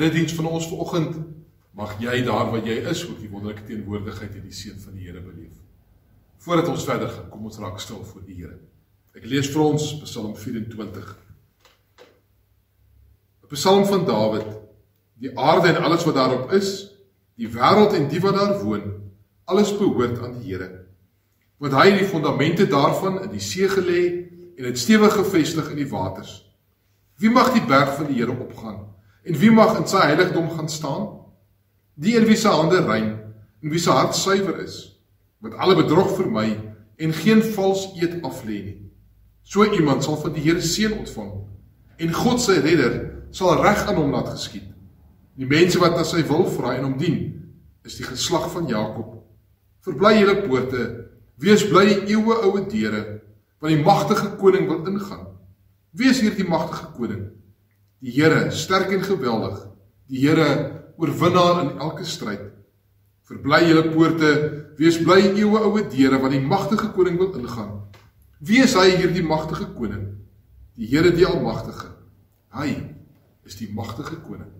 erediens van ons vanoggend. Mag jy daar waar jy is ook die wonderlike teenwoordigheid en die seën van die Here beleef. Voordat ons verder gaan, kom ons raak stil voor die Here. Ek lees vir ons Psalm 24. 'n Psalm van Dawid. Die aarde en alles wat daarop is, die wêreld en die wat daar woon, alles behoort aan die Here. Want hy het die fondamente daarvan in die see gelê en dit stewig gevestig in die waters. Wie mag die berg van die Here opgaan? En wie mag in sy heiligdom gaan staan? Die in wie se hande rein en wie se hart suiwer is, wat alle bedrog vermy en geen vals eed aflê nie. So iemand sal van die Here seën ontvang en God sy redder sal reg aan hom laat geskied. Die mense wat na sy wil vra en hom dien, is die geslag van Jakob. Verbly julle poorte, wees bly eeue oue deure, want die magtige koning wil ingaan. Wie is hierdie magtige koning? Die Here, sterk en geweldig. Die Here, oorwinnaar in elke stryd. Verbly julle poorte, wees bly eeue oue deure want die magtige koning wil ingaan. Wie is hy hierdie magtige koning? Die Here die almagtige. Hy is die magtige koning.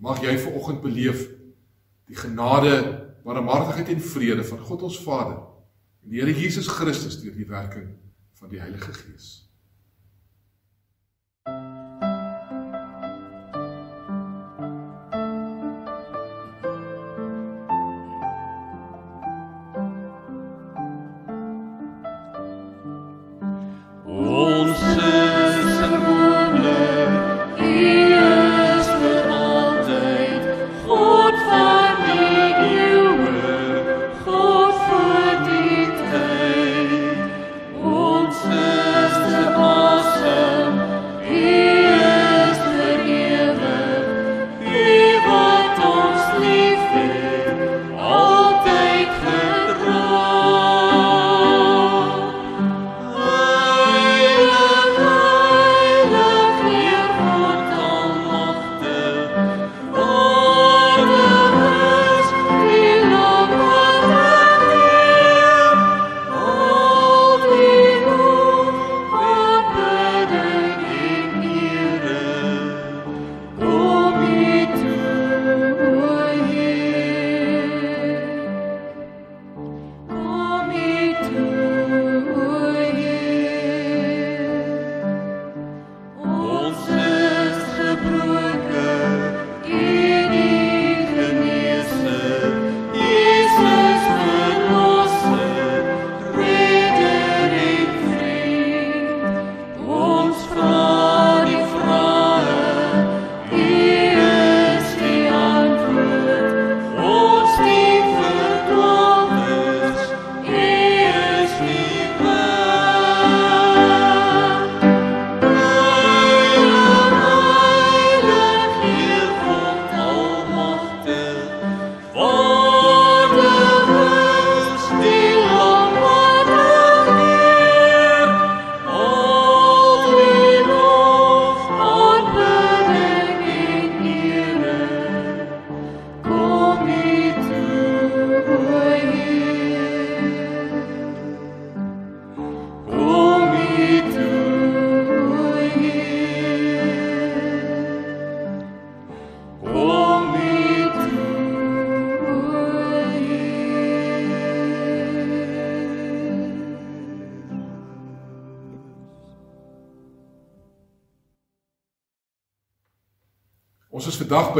Mag jy vanoggend beleef die genade, barmhartigheid en vrede van God ons Vader en die Here Jesus Christus deur die werking van die Heilige Gees.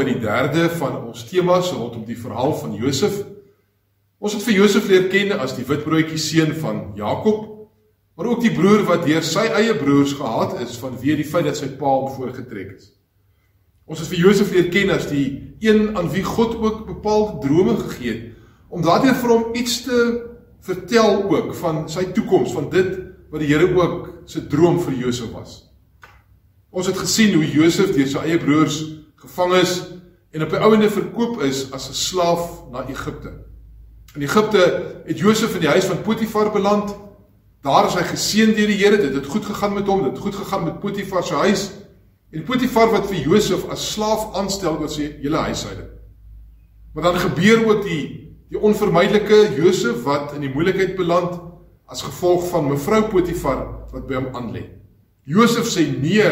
By die derde van ons temas rondom die verhaal van Josef. Ons het vir Josef leer ken as die witbroodjie seun van Jakob, maar ook die broer wat deur sy eie broers gehaat is vanweë die feit dat sy pa hom voorgetrek is. Ons het vir Josef leer ken as die een aan wie God ook bepaalde drome gegee het om daardie vir hom iets te vertel ook van sy toekoms, van dit wat die Here ook se droom vir Josef was. Ons het gesien hoe Josef deur sy eie broers gevang is en op die ouende verkoop is as 'n slaaf na Egipte. In Egipte het Josef in die huis van Potifar beland. Daar is hy geseën deur die Here. Dit het goed gegaan met hom. Dit het goed gegaan met Potifar se huis. En Potifar wat vir Josef as slaaf aanstel oor sy hele huishouding. Maar dan gebeur ook die die onvermydelike Josef wat in die moeilikheid beland as gevolg van mevrou Potifar wat by hom aanlê. Josef sê nee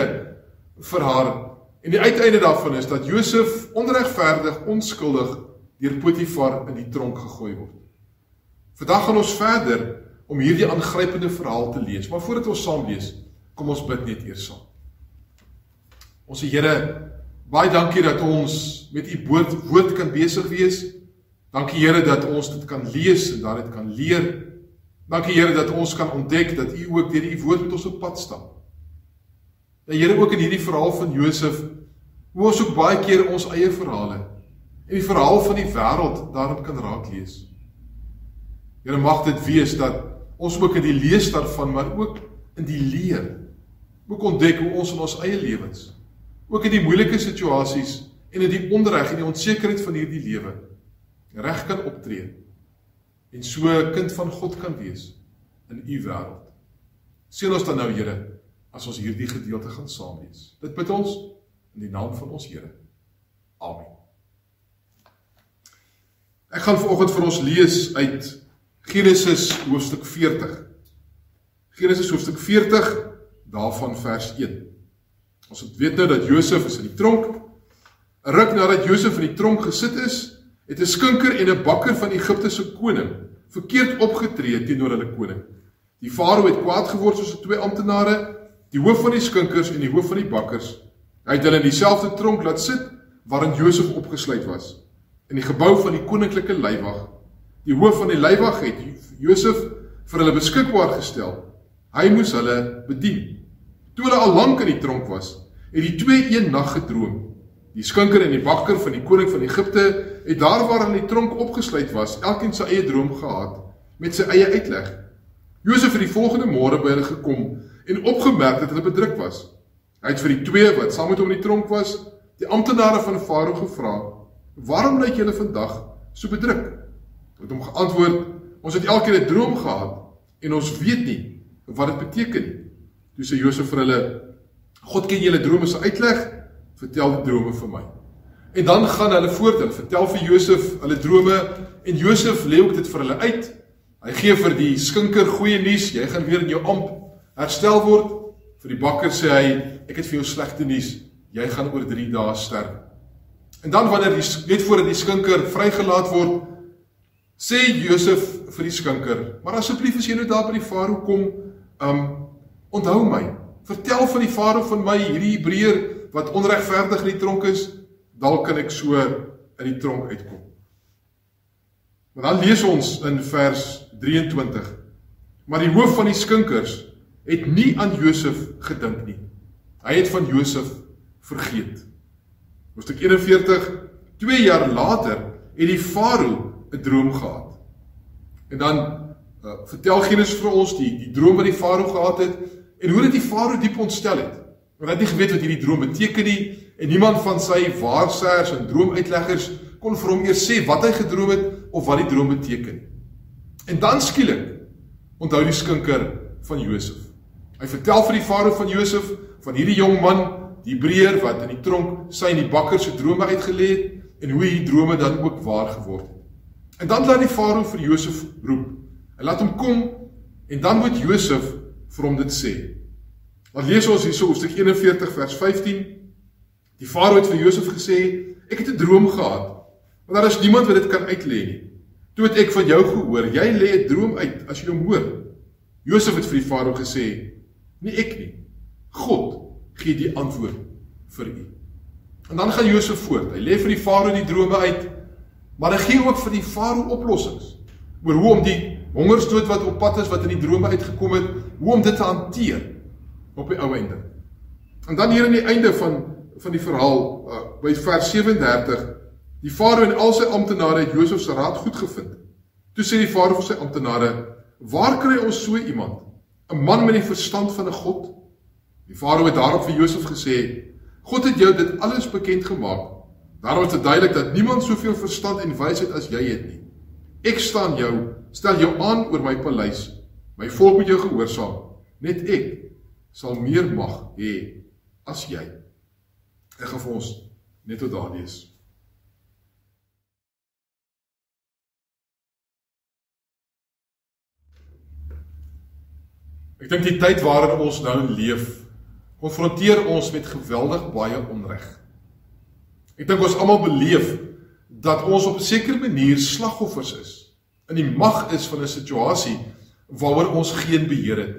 vir haar. En die uiteinde daarvan is dat Josef onregverdig, onskuldig deur Potifar in die tronk gegooi word. Vandag gaan ons verder om hierdie aangrypende verhaal te lees, maar voordat ons saam lees, kom ons bid net eers saam. Ons Here, baie dankie dat ons met u woord woord kan besig wees. Dankie Here dat ons dit kan lees en dat dit kan leer. Dankie Here dat ons kan ontdek dat u ook deur u woord met ons op pad stap. Ja Here ook in hierdie verhaal van Josef, hoe ons ook baie keer ons eie verhale en die verhaal van die wêreld daarin kan raak lees. Here mag dit wees dat ons ook in die lees daarvan, maar ook in die leer, ook ontdek hoe ons in ons eie lewens, ook in die moeilike situasies en in die onreg en die onsekerheid van hierdie lewe reg kan optree en so 'n kind van God kan wees in u wêreld. Seën ons dan nou Here as ons hierdie gedeelte gaan saam lees. Dit bid ons in die naam van ons Here. Amen. Ek gaan vanoggend vir ons lees uit Genesis hoofstuk 40. Genesis hoofstuk 40 daarvan vers 1. Ons het weet nou dat Josef is in die tronk. 'n Ruk nadat Josef in die tronk gesit is, het 'n skinker en 'n bakker van Egipte se koning verkeerd opgetree teenoor hulle koning. Die farao het kwaad geword soos die twee amptenare die hoof van die skinkers en die hoof van die bakkers. Hy het hulle in dieselfde tronk laat sit waarin Josef opgesluit was in die gebou van die koninklike leiwag. Die hoof van die leiwag het Josef vir hulle beskikbaar gestel. Hy moes hulle bedien. Toe hulle al lank in die tronk was, het die twee een nag gedroom. Die skinker en die bakker van die koning van Egipte het daar waar hulle in die tronk opgesluit was, elkeen sy eie droom gehad met sy eie uitleg. Josef het die volgende môre by hulle gekom en opgemerk dat hulle bedruk was. Hy het vir die twee wat saam met hom in die tronk was, die amptenare van Farao gevra: "Waarom lyk julle vandag so bedruk?" Hulle het hom geantwoord: "Ons het elkeen 'n droom gehad en ons weet nie wat dit beteken nie." Toe sê Josef vir hulle: "God ken julle drome se uitleg, vertel die drome vir my." En dan gaan hulle voort en vertel vir Josef hulle drome en Josef lê ook dit vir hulle uit. Hy gee vir die skinker goeie nuus, jy gaan weer in jou amp herstel word. Vir die bakker sê hy, ek het vir jou slegte nuus. Jy gaan oor 3 dae sterf. En dan wanneer die net voordat die skinker vrygelaat word, sê Josef vir die skinker, maar asseblief as jy nou daar by die farao kom, um onthou my. Vertel van die farao van my hierdie Hebreër wat onregverdig in die tronk is, dalk kan ek so in die tronk uitkom. Maar dan lees ons in vers 23. Maar die hoof van die skinkers het nie aan Josef gedink nie. Hy het van Josef vergeet. Hoofstuk 41 2 jaar later het die farao 'n droom gehad. En dan uh, vertel Genesis vir ons die die droom wat die farao gehad het en hoe dit die farao diep ontstel het. Want hy het nie geweet wat hierdie droom beteken nie en niemand van sy waarsêers en droomuitleggers kon vir hom eers sê wat hy gedroom het of wat die droom beteken. En dan skielik onthou die skinker van Josef. Hy vertel vir die farao van Josef van hierdie jong man, die Hebreër wat in die tronk sy en die bakker se drome uitgelê het en hoe hierdie drome dan ook waar geword het. En dan laat die farao vir Josef roep. Hy laat hom kom en dan moet Josef vir hom dit sê. Dan lees ons hierso hoofstuk 41 vers 15. Die farao het vir Josef gesê: "Ek het 'n droom gehad, maar daar is niemand wat dit kan uitlê nie. Toe het ek van jou gehoor, jy lê 'n droom uit as jy hom hoor." Josef het vir die farao gesê: Nie ek nie. God gee die antwoord vir u. En dan gaan Josef voort. Hy lê vir die farao die drome uit, maar hy gee ook vir die farao oplossings oor hoe om die hongersdood wat op pad is wat in die drome uitgekom het, hoe om dit te hanteer op die ou einde. En dan hier aan die einde van van die verhaal uh, by vers 37, die farao en al sy amptenare het Josef se raad goed gevind. Toe sê die farao vir sy amptenare: "Waar kry ons so iemand?" 'n man met die verstand van 'n God. Die Farao het daarop vir Josef gesê: "God het jou dit alles bekend gemaak. Daarom is dit duidelik dat niemand soveel verstand en wysheid as jy het nie. Ek staan jou, stel jou aan oor my paleis. My volk moet jou gehoorsaam. Net ek sal meer mag hê as jy." Ek gaan vir ons net tot daar lees. Ek dink die tyd waarin ons nou leef konfronteer ons met geweldig baie onreg. Ek dink ons almal beleef dat ons op 'n sekere manier slagoffers is in die mag is van 'n situasie waaroor ons geen beheer het.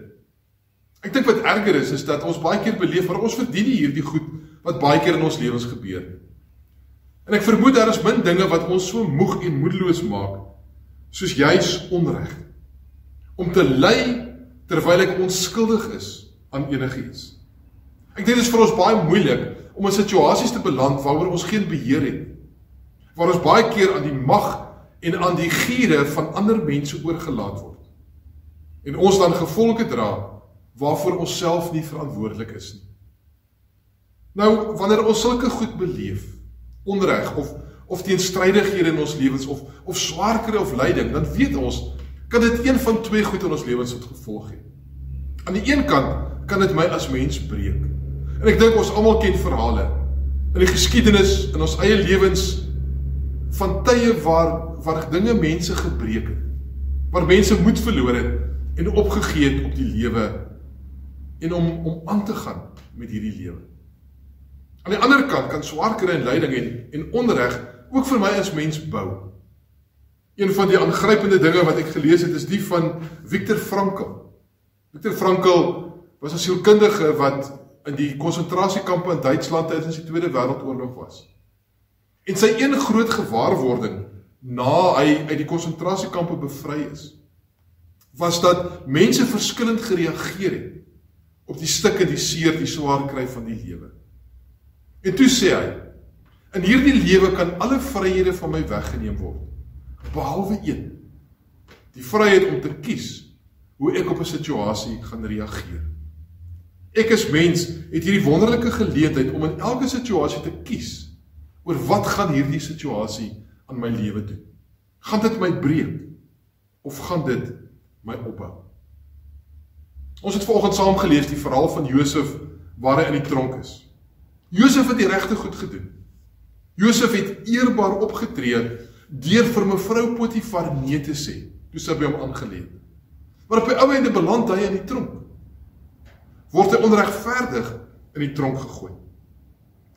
Ek dink wat erger is is dat ons baie keer beleef maar ons verdien hierdie goed wat baie keer in ons lewens gebeur. En ek vermoed daar is min dinge wat ons so moeg en moedeloos maak soos juis onreg. Om te ly terwyl ek onskuldig is aan enigiets. Ek dink dit is vir ons baie moeilik om in situasies te beland waaroor ons geen beheer het. Waar ons baie keer aan die mag en aan die giere van ander mense oorgelaat word. En ons dan gevolge dra waarvoor ons self nie verantwoordelik is nie. Nou wanneer ons sulke goed beleef, onreg of of teenstrydighede in ons lewens of of swaar kry of lyding, dan weet ons kan dit een van twee goed in ons lewens tot gevolg hê. Aan die een kant kan dit my as mens breek. En ek dink ons almal ken verhale in die geskiedenis in ons eie lewens van tye waar waar dinge mense gebreek het. Waar mense moed verloor het en opgegee het op die lewe en om om aan te gaan met hierdie lewe. Aan die ander kant kan swaar kry en lyding en en onreg ook vir my as mens bou. Een van die aangrypende dinge wat ek gelees het is die van Viktor Frankl. Viktor Frankl was 'n sielkundige wat in die konsentrasiekampe in Duitsland tydens die Tweede Wêreldoorlog was. En sy een groot gewaarwording na hy uit die konsentrasiekampe bevry is, was dat mense verskillend gereageer het op die stukke, die seer, die swaar kry van die lewe. En toe sê hy: In hierdie lewe kan alle vryhede van my weggeneem word, behalwe een. Die vryheid om te kies hoe ek op 'n situasie gaan reageer. Ek as mens het hierdie wonderlike geleentheid om in elke situasie te kies oor wat gaan hierdie situasie aan my lewe doen. Gaan dit my breek of gaan dit my opbou? Ons het vanoggend saam gelees die verhaal van Josef waar hy in die tronk is. Josef het die regte goed gedoen. Josef het eerbaar opgetree deur vir mevrou Potifar nee te sê toe sy by hom aangeleë het. Maar op die ou einde beland hy in die tronk. Word hy onregverdig in die tronk gegooi.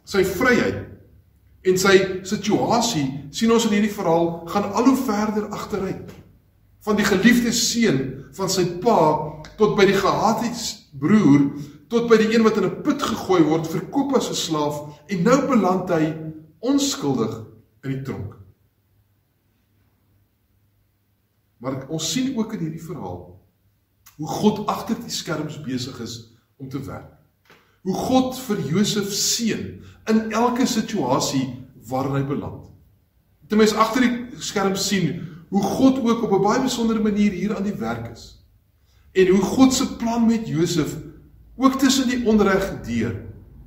Sy vryheid en sy situasie sien ons in hierdie verhaal gaan al hoe verder agteruit. Van die geliefde seun van sy pa tot by die gehate broer tot by die een wat in 'n put gegooi word, verkoop as 'n slaaf en nou beland hy onskuldig in die tronk. Maar ons sien ook in hierdie verhaal hoe God agter die skerms besig is om te werk. Hoe God vir Josef seën in elke situasie waarin hy beland. Dit mense agter die skerms sien hoe God ook op 'n baie besondere manier hier aan die werk is. En hoe God se plan met Josef ook tussen die onreg deur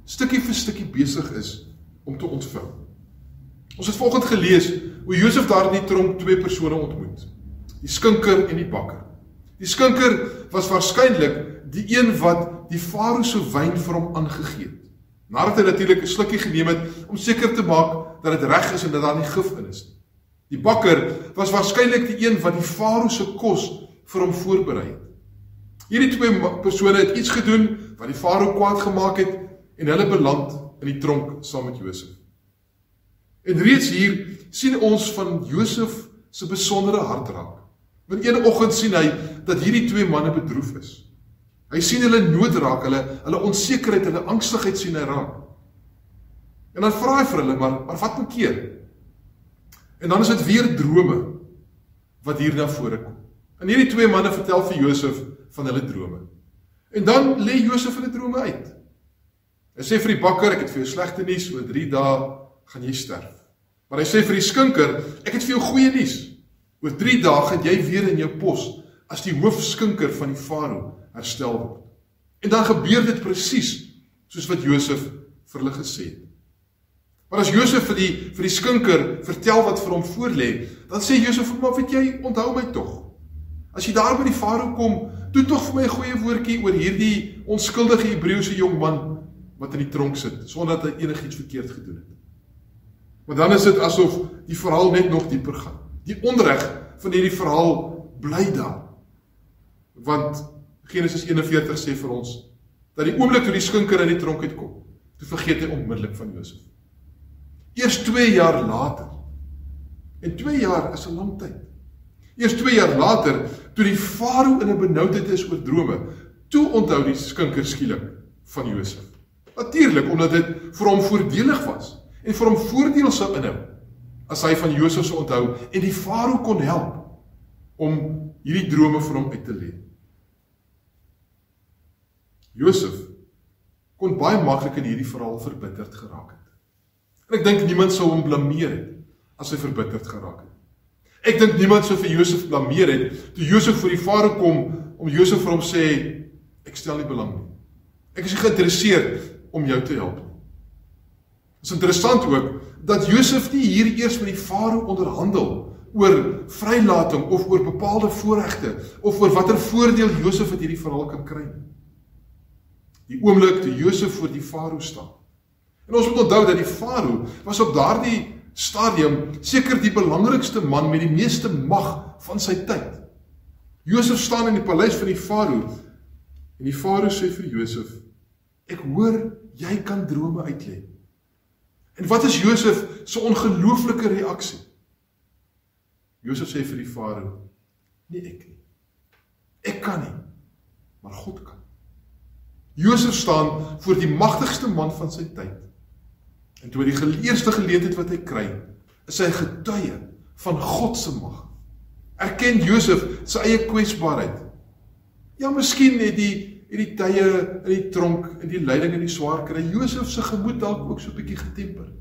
stukkie vir stukkie besig is om te ontvou. Ons het vanoggend gelees hoe Josef daar in die tronk twee persone ontmoet. Die skinker en die bakker. Die skinker was waarskynlik die een wat die farao se wyn vir hom aangegee het. Nadat hy natuurlik 'n slukkie geneem het om seker te maak dat dit reg is en dat daar nie gif in is nie. Die bakker was waarskynlik die een wat die farao se kos vir hom voorberei het. Hierdie twee persone het iets gedoen wat die farao kwaad gemaak het en hulle beland in die tronk saam met Josef. En reeds hier sien ons van Josef se besondere hartraak. Want een oggend sien hy dat hierdie twee manne bedroef is. Hy sien hulle nood raak, hulle hulle onsekerheid, hulle angstigheid sien hy raak. En dan vra hy vir hulle, maar maar wat moet keer? En dan is dit weer drome wat hier na vore kom. En hierdie twee manne vertel vir Josef van hulle drome. En dan lê Josef hulle drome uit. Hy sê vir die bakker, ek het vir jou slegte nuus, oor 3 dae gaan jy sterf. Maar hy sê vir die skinker, ek het vir jou goeie nuus. Oor 3 dae gaan jy weer in jou pos as die hoofskinker van die farao herstel word. En dan gebeur dit presies soos wat Josef vir hulle gesê het. Maar as Josef vir die vir die skinker vertel wat vir hom voorlê, dan sê Josef vir hom, "Weet jy, onthou my tog. As jy daar by die farao kom, doen tog vir my 'n goeie woordjie oor hierdie onskuldige Hebreëse jong man wat in die tronk sit sonder dat hy enigiets verkeerd gedoen het." Maar dan is dit asof die verhaal net nog dieper gaan. Die onreg van hierdie verhaal bly daar. Want Genesis 41 sê vir ons dat die oomblik toe die skinker uit die tronk uitkom, toe vergeet hy onmiddellik van Josef. Eers 2 jaar later. En 2 jaar is 'n lang tyd. Eers 2 jaar later, toe die farao in 'n benoudheid is oor drome, toe onthou die skinker skielik van Josef. Natuurlik omdat dit vir hom voordelig was en vir hom voordeel sou inhou as hy van Josef sou onthou en die farao kon help om hierdie drome vir hom uit te lê. Josef kon baie maklik in hierdie verhaal verbitterd geraak het. En ek dink niemand sou hom blameer het as hy verbitterd geraak het. Ek dink niemand sou vir Josef blameer het toe Josef voor die farao kom om Josef vir hom sê ek stel nie belang nie. Ek is geïnteresseerd om jou te help. Dit is interessant ook dat Josef nie hier eers met die farao onderhandel oor vrylating of oor bepaalde voorregte of oor watter voordeel Josef uit hierdie verhaal kan kry nie die oomblik toe Josef voor die farao staan. En ons moet onthou dat die farao was op daardie stadium seker die belangrikste man met die meeste mag van sy tyd. Josef staan in die paleis van die farao en die farao sê vir Josef: "Ek hoor jy kan drome uitlê." En wat is Josef se ongelooflike reaksie? Josef sê vir die farao: "Nee ek nie. Ek kan nie, maar God kan." Josef staan voor die magtigste man van sy tyd. En toe hy die eerste geleentheid wat hy kry, is hy getuie van God se mag. Erken Josef sy eie kwesbaarheid. Ja, miskien het die het die tye in die tronk en die lyding en die swaar kry Josef se gemoed dalk ook so 'n bietjie getemper.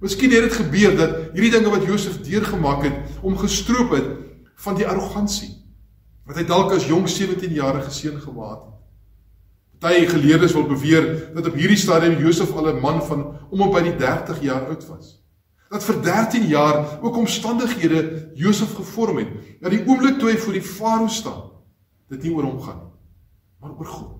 Miskien het dit gebeur dat hierdie dinge wat Josef deurgemaak het, om gestroop het van die arrogansie wat hy dalk as jong 17-jarige seun gewaad het. Party geleerdes wil beweer dat op hierdie stadium Josef al 'n man van om op by die 30 jaar oud was. Dat vir 13 jaar ook omstandighede Josef gevorm het. Dat die oomblik toe hy voor die farao staan, dit nie oor hom gaan nie, maar oor God.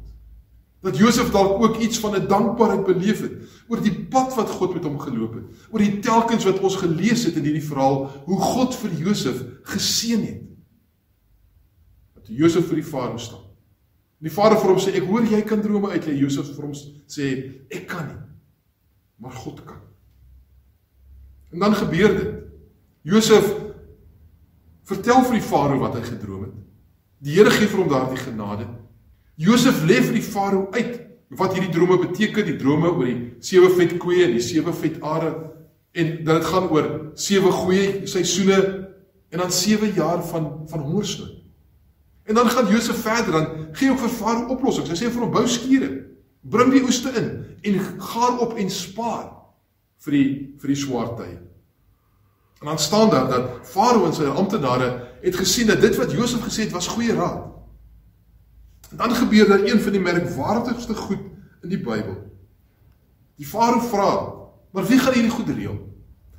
Dat Josef dalk ook iets van 'n dankbaarheid beleef het oor die pad wat God met hom geloop het, oor die telkens wat ons gelees het in hierdie verhaal hoe God vir Josef geseën het. Dat Josef vir die farao staan En die vader vir hom sê ek hoor jy kan drome uitlei. Josef vir hom sê ek kan nie. Maar God kan. En dan gebeur dit. Josef vertel vir die farao wat hy gedroom het. Die Here gee vir hom daardie genade. Josef lê vir die farao uit wat hierdie drome beteken, die drome oor die sewe vet koeie en die sewe vet are en dat dit gaan oor sewe goeie seisoene en dan sewe jaar van van hongersnood. En dan gaan Josef verder dan gee ook vir Farao oplossings. Hy sê vir hom bou skure. Bring die oeste in en gaar op en spaar vir die vir die swart tye. En dan staan daar dat Farao en sy amptenare het gesien dat dit wat Josef gesê het was goeie raad. En dan gebeur daar een van die merkwaardigste goed in die Bybel. Die Farao vra: "Maar wie gaan hierdie goed reël?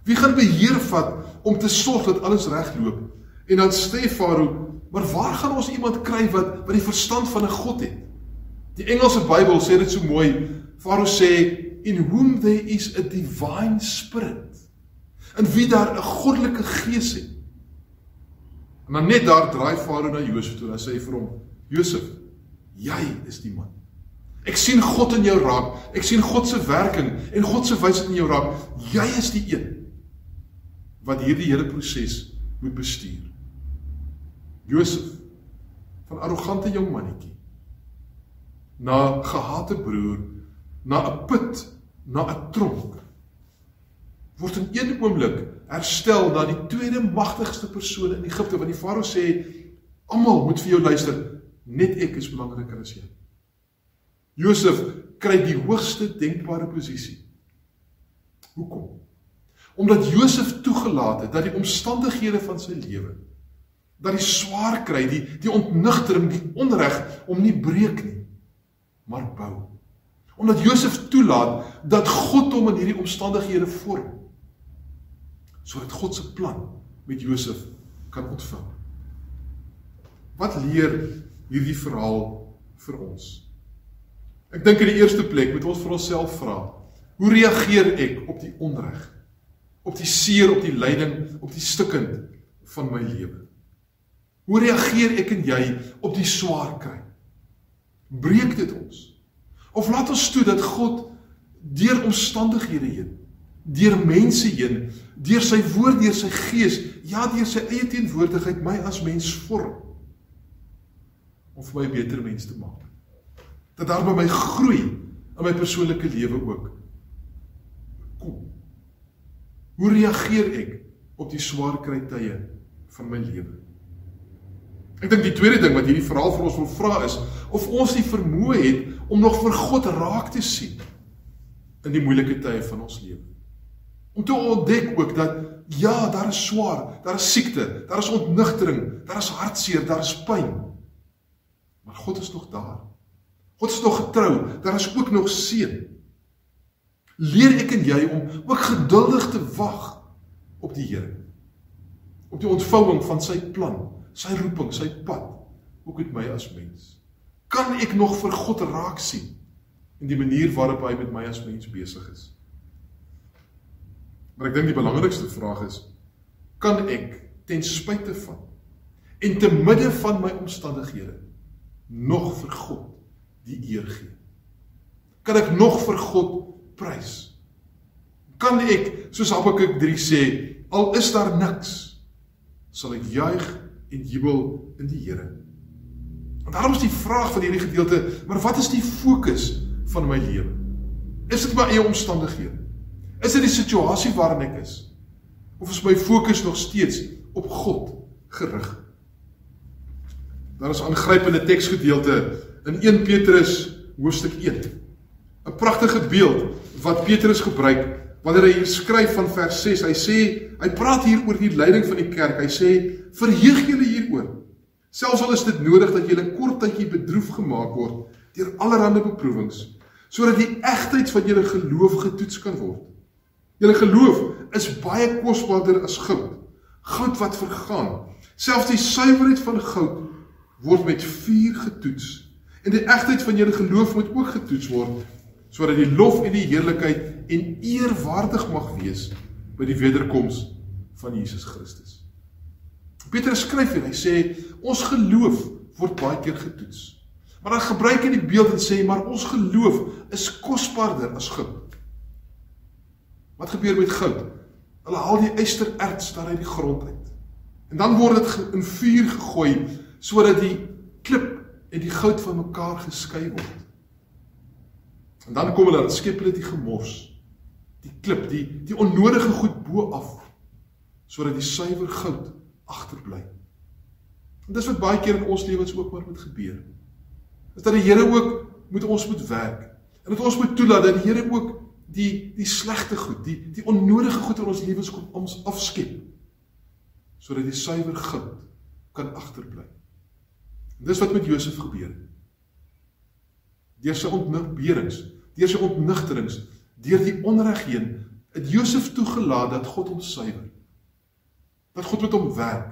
Wie gaan beheer vat om te sorg dat alles regloop?" En dan sê Farao: Maar waar gaan ons iemand kry wat wat die verstand van 'n God het? Die Engelse Bybel sê dit so mooi. Farao sê in whom there is a divine spirit. En wie daar 'n goddelike gees het. En dan net daar draai Farao na Josef toe en sê vir hom: "Josef, jy is die man. Ek sien God in jou raak. Ek sien God se werking en God se wysheid in jou raak. Jy is die een wat hierdie hele proses moet bestuur." Josef van arrogante jong mannetjie na gehate broer na 'n put na 'n tronk word in een oomblik herstel na die tweede magtigste persoon in Egipte want die farao sê almal moet vir jou luister net ek is belangriker as jy Josef kry die hoogste denkbare posisie hoekom omdat Josef toegelaat het dat die omstandighede van sy lewe dat die swaar kry, die die ontnigtering, die onreg om nie breek nie, maar bou. Omdat Josef toelaat dat God hom in hierdie omstandighede vorm sodat God se plan met Josef kan ontvul. Wat leer hierdie verhaal vir ons? Ek dink in die eerste plek moet ons vir onsself vra: Hoe reageer ek op die onreg? Op die seer, op die lyding, op die stikkend van my lewe? Hoe reageer ek en jy op die swaar kry? Breek dit ons? Of laat ons toe dat God deur omstandighede heen, deur mense heen, deur sy woord, deur sy gees, ja deur sy eie teenwoordigheid my as mens vorm om vir my 'n beter mens te maak. Dat daar by my groei in my persoonlike lewe ook kom. Hoe reageer ek op die swaar kry tye van my lewe? Ek dink die tweede ding wat hierdie verhaal vir ons wil vra is of ons die vermoë het om nog vir God raak te sien in die moeilike tye van ons lewe. Om te ontdek ook dat ja, daar is swaar, daar is siekte, daar is ontnigtering, daar is hartseer, daar is pyn. Maar God is nog daar. God is nog getrou. Daar is ook nog seën. Leer ek en jy om ook geduldig te wag op die Here. Op die ontvouing van sy plan, sy roeping, sy pad, ook met my as mens. Kan ek nog vir God raak sien in die manier waarop hy met my as mens besig is? Maar ek dink die belangrikste vraag is kan ek ten spyte van en te midde van my omstandighede nog vir God die eer gee? Kan ek nog vir God prys? Kan ek soos Habakuk 3 sê, al is daar niks, sal ek juig en jubel in die Here. En daarom is die vraag van hierdie gedeelte, maar wat is die fokus van my lewe? Is dit my eie omstandighede? Is dit die situasie waarin ek is? Of is my fokus nog steeds op God gerig? Daar is 'n aangrypende teksgedeelte in 1 Petrus hoofstuk 1. 'n Pragtige beeld wat Petrus gebruik wanneer hy skryf van vers 6. Hy sê, hy praat hier oor die leiding van die kerk. Hy sê, "Verheug julle hieroor. Selfs al is dit nodig dat julle kort tydjie bedroef gemaak word deur allerlei beproewings, sodat die egtheid van julle geloof getoets kan word." Julle geloof is baie kosbaarder as goud. Goud wat vergaan. Selfs die suiwerheid van goud word met vuur getoets. En die egtheid van julle geloof moet ook getoets word sodat die lof en die heerlikheid en eer waardig mag wees by die wederkoms van Jesus Christus. Petrus skryf hier, hy sê ons geloof word baie keer getoets. Maar dan gebruik hy die beeld en sê maar ons geloof is kosbaarder as goud. Wat gebeur met goud? Hulle haal die ystererts daar uit die grond uit. En dan word dit in vuur gegooi sodat die klip en die goud van mekaar geskei word. En dan kom hulle en skep hulle die gemors, die klip, die die onnodige goed bo af sodat die suiwer goud agterbly. En dis wat baie keer in ons lewens ook maar moet gebeur. Is dat die Here ook moet ons moet werk. En dat ons moet toelaat dat die Here ook die die slegte goed, die die onnodige goed in ons lewens kom ons afskep sodat die suiwer goud kan agterbly. Dis wat met Josef gebeur. Deur sy ontnigterings, deur sy ontnigterings, deur die onreg heen, het Josef toegelaat dat God hom suiwer. Dat God met hom werk.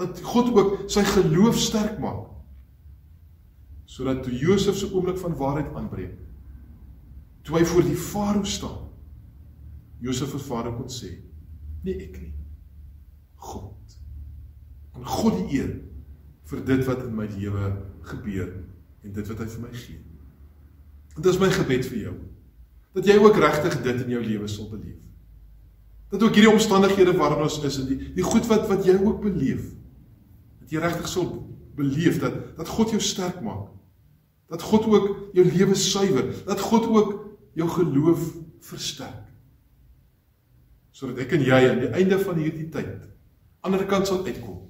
Dat God ook sy geloof sterk maak. Sodat toe Josef se oomblik van waarheid aanbreek, toe hy voor die farao staan. Josef vir farao kon sê: "Nee, ek nie. God. En God die eer vir dit wat in my lewe gebeur en dit wat hy vir my gee." Dit is my gebed vir jou dat jy ook regtig dit in jou lewe sal beleef. Dat ook hierdie omstandighede waarin ons is en die die goed wat wat jy ook beleef, dat jy regtig sal beleef dat dat God jou sterk maak. Dat God ook jou lewe suiwer, dat God ook jou geloof versterk. Sodat ek en jy aan die einde van hierdie tyd aan die ander kant sal uitkom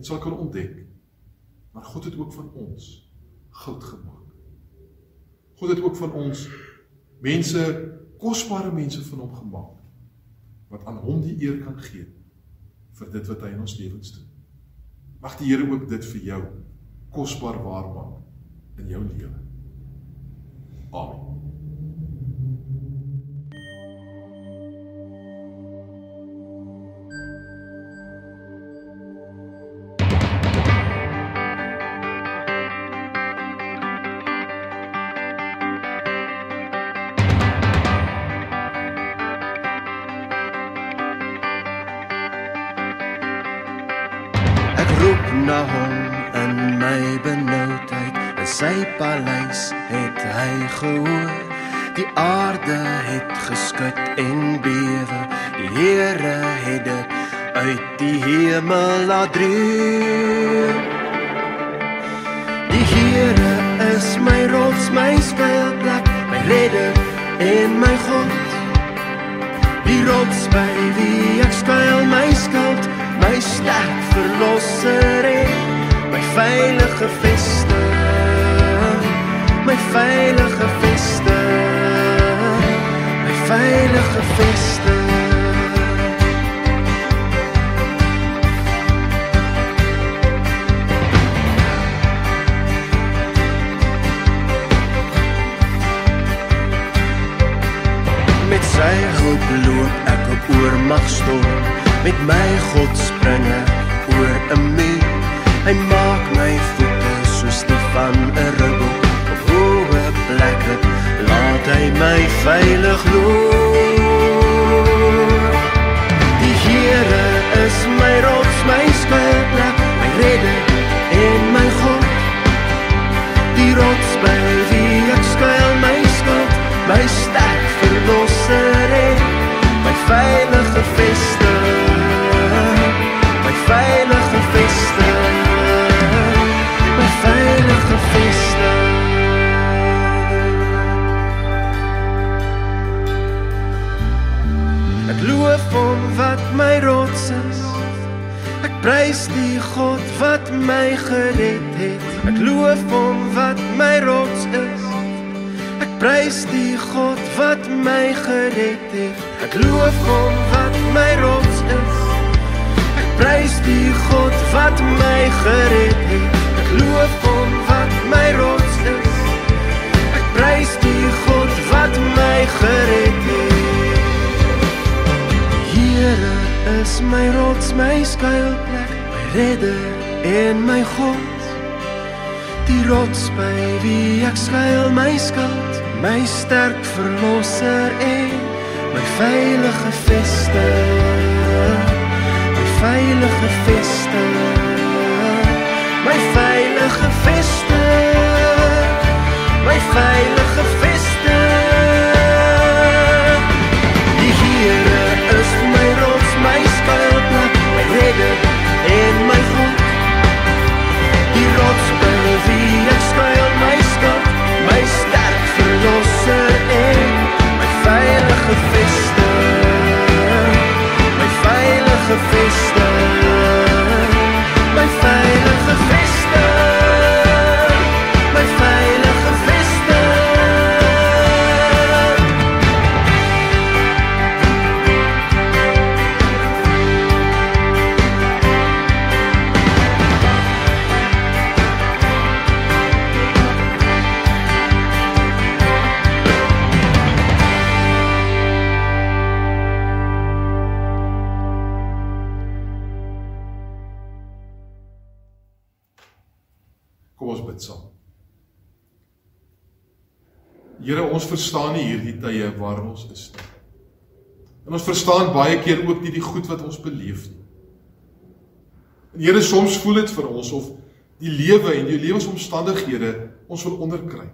en sal kan ontdek maar God het ook van ons goud gemaak. God het ook van ons mense kosbare mense van hom gemaak wat aan hom die eer kan gee vir dit wat hy in ons lewens doen. Mag die Here ook dit vir jou kosbaar waar maak in jou lewe. Amen. Die rots by wie ek skuil, my skild, my sterk verlosser en my veilige veste. My veilige veste. My veilige veste. Loop ek op oormagstorm. Met my God spring ek oor 'n muur. Hy maak my voete soos die van 'n ribbel. Op hoë plekke laat hy my veilig loop. Die Here is my rots, my skuilplek, my redder en my God. Die rots by wie ek skuil, sterk verlosser en my veilige veste. My veilige veste. My veilige veste. My veilige veilige bid saam. Here, ons verstaan nie hierdie tye waarin ons is nie. En ons verstaan baie keer ook nie die goed wat ons beleef nie. En Here, soms voel dit vir ons of die lewe en die lewensomstandighede ons wil onderkry.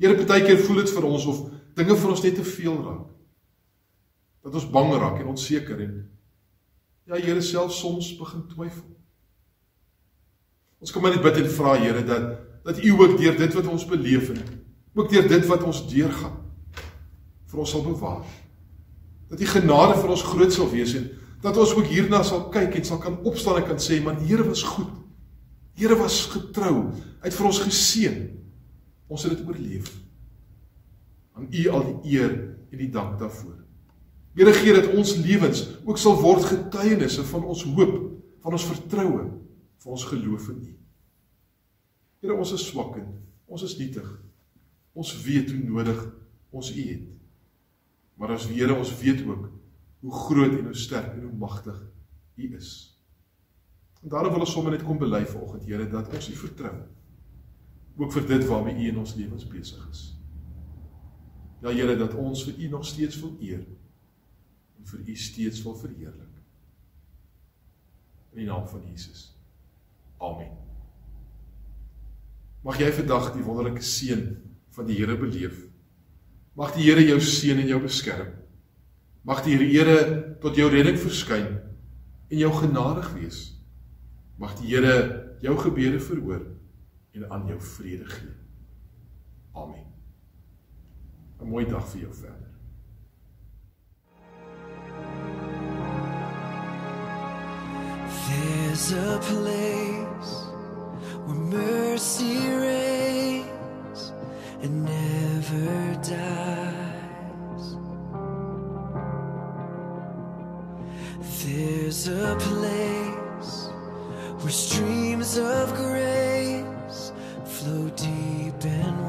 Here, partykeer voel dit vir ons of dinge vir ons net te veel raak. Dat ons bang raak en onseker en ja, Here self soms begin twyfel. Ons kom net bid en vra Here dat dat U ook deur dit wat ons beleef en ook deur dit wat ons deurgaan vir ons sal bewaar. Dat U genade vir ons groot sal wees en dat ons ook hierna sal kyk en sal kan opstaan en kan sê die Here was goed. Here was getrou. Hy het vir ons geseën. Ons het dit oorleef. Aan U al die eer en die dank daarvoor. Here gee dat ons lewens ook sal word getuienisse van ons hoop, van ons vertroue, van ons geloof in U. Here, ons is swak en ons is nietig. Ons weet hoe nodig ons U het. Maar as Here, ons weet ook hoe groot en hoe sterk en hoe magtig U is. En daarom wil ons sommer net kom bely vanoggend, Here, dat ons U vertrou. Ook vir dit waarmee U in ons lewens besig is. Ja Here, dat ons vir U nog steeds wil eer en vir U steeds wil verheerlik. In die naam van Jesus. Amen. Mag jy vandag die wonderlike seën van die Here beleef. Mag die Here jou seën en jou beskerm. Mag die Here tot jou redding verskyn en jou genadig wees. Mag die Here jou gebede verhoor en aan jou vrede gee. Amen. 'n Mooi dag vir jou verder. There's a place where mercy reigns and never dies. There's a place where streams of grace flow deep and wide.